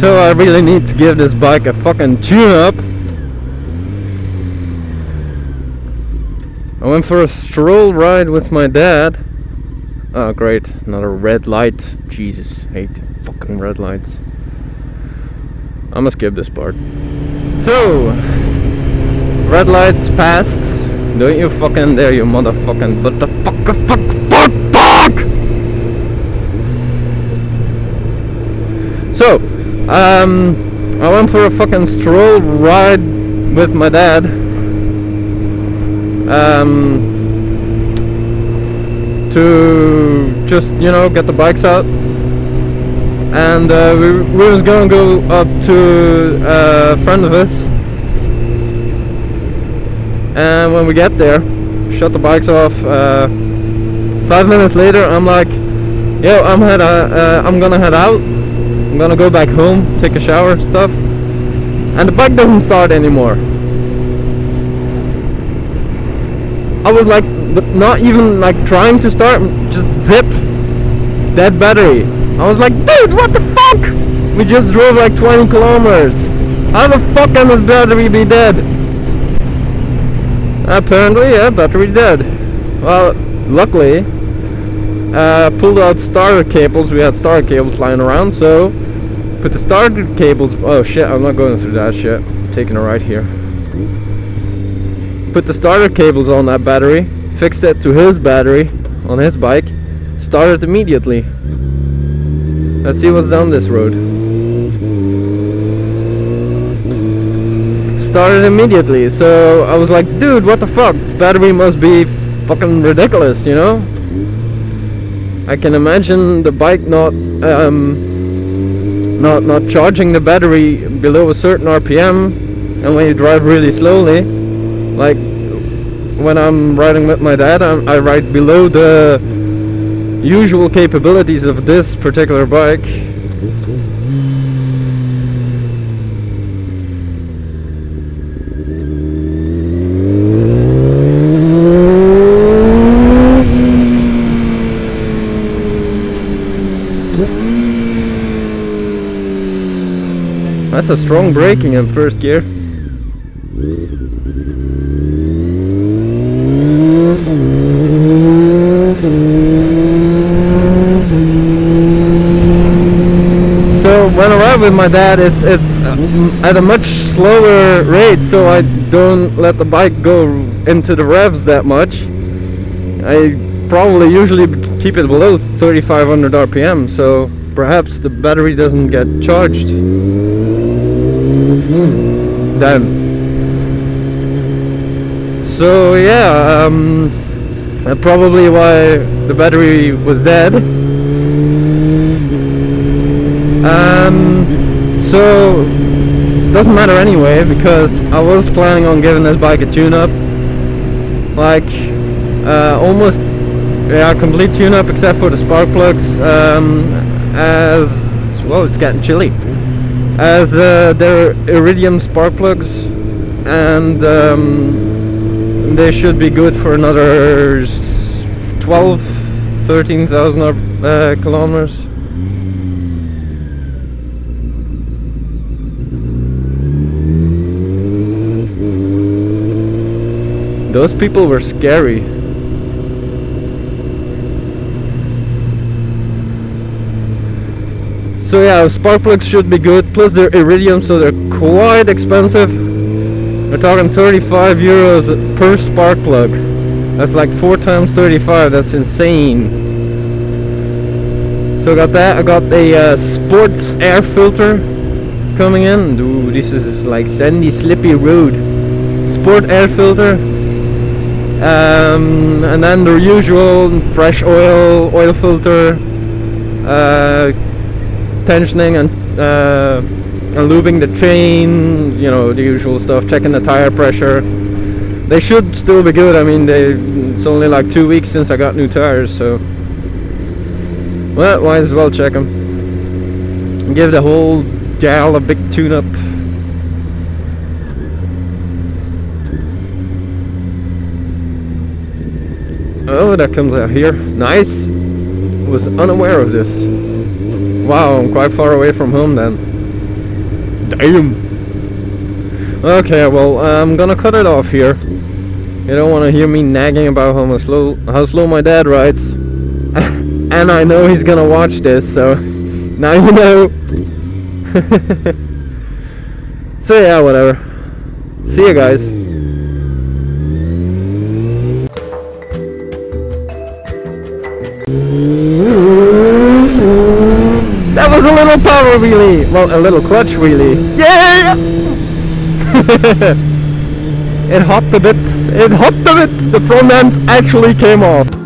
So I really need to give this bike a fucking tune up. I went for a stroll ride with my dad. Oh great, another red light. Jesus, hate fucking red lights. I'm gonna skip this part. So, red lights passed. Don't you fucking dare, you motherfucking but the fuck, fuck, fuck, fuck! So, um, I went for a fucking stroll ride with my dad. Um, to just you know get the bikes out. And uh, we, we was gonna go up to a friend of his. And when we get there shut the bikes off uh, five minutes later I'm like yo I'm head uh, I'm gonna head out I'm gonna go back home take a shower stuff. And the bike doesn't start anymore. I was like not even like trying to start just zip dead battery. I was like dude what the fuck? We just drove like 20 kilometers. How the fuck can this battery be dead? Apparently yeah battery dead. Well luckily uh, pulled out starter cables. We had starter cables lying around so put the starter cables oh shit I'm not going through that shit. I'm taking a right here. Put the starter cables on that battery fixed it to his battery on his bike started immediately. Let's see what's down this road. Started immediately so I was like dude what the fuck? This battery must be fucking ridiculous you know I can imagine the bike not um, not not charging the battery below a certain RPM and when you drive really slowly like when I'm riding with my dad I'm, I ride below the usual capabilities of this particular bike That's a strong braking in first gear. So when I ride with my dad, it's it's uh, at a much slower rate, so I don't let the bike go into the revs that much. I probably usually keep it below 3,500 RPM, so perhaps the battery doesn't get charged. Then. So yeah, um, probably why the battery was dead. Um, so doesn't matter anyway because I was planning on giving this bike a tune-up, like uh, almost yeah complete tune-up except for the spark plugs. Um, as well, it's getting chilly. As uh, iridium spark plugs, and um, they should be good for another 12, 13,000 uh, kilometers. Those people were scary. So yeah, spark plugs should be good. Plus they're iridium, so they're quite expensive. We're talking 35 euros per spark plug. That's like four times 35. That's insane. So I got that. I got the uh, sports air filter coming in. Ooh, this is like sandy, slippy road. Sport air filter. Um, and then the usual fresh oil, oil filter. Uh, tensioning and uh, and lubing the chain, you know, the usual stuff, checking the tire pressure. They should still be good. I mean, they it's only like two weeks since I got new tires, so well, might as well check them. Give the whole gal a big tune-up. Oh, that comes out here. Nice. Was unaware of this. Wow, I'm quite far away from home then. Damn. Okay, well, I'm gonna cut it off here. You don't want to hear me nagging about how slow how slow my dad rides. and I know he's gonna watch this, so now you know. so yeah, whatever. See you guys. Power wheelie. Well, a little clutch wheelie. Yeah! it hopped a bit. It hopped a bit. The front end actually came off.